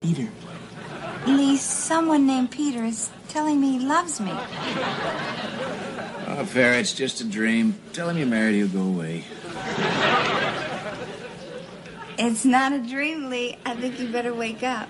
Peter. Lee, someone named Peter is telling me he loves me. Oh, Farrah, it's just a dream. Tell him you're married, he'll go away. It's not a dream, Lee. I think you better wake up.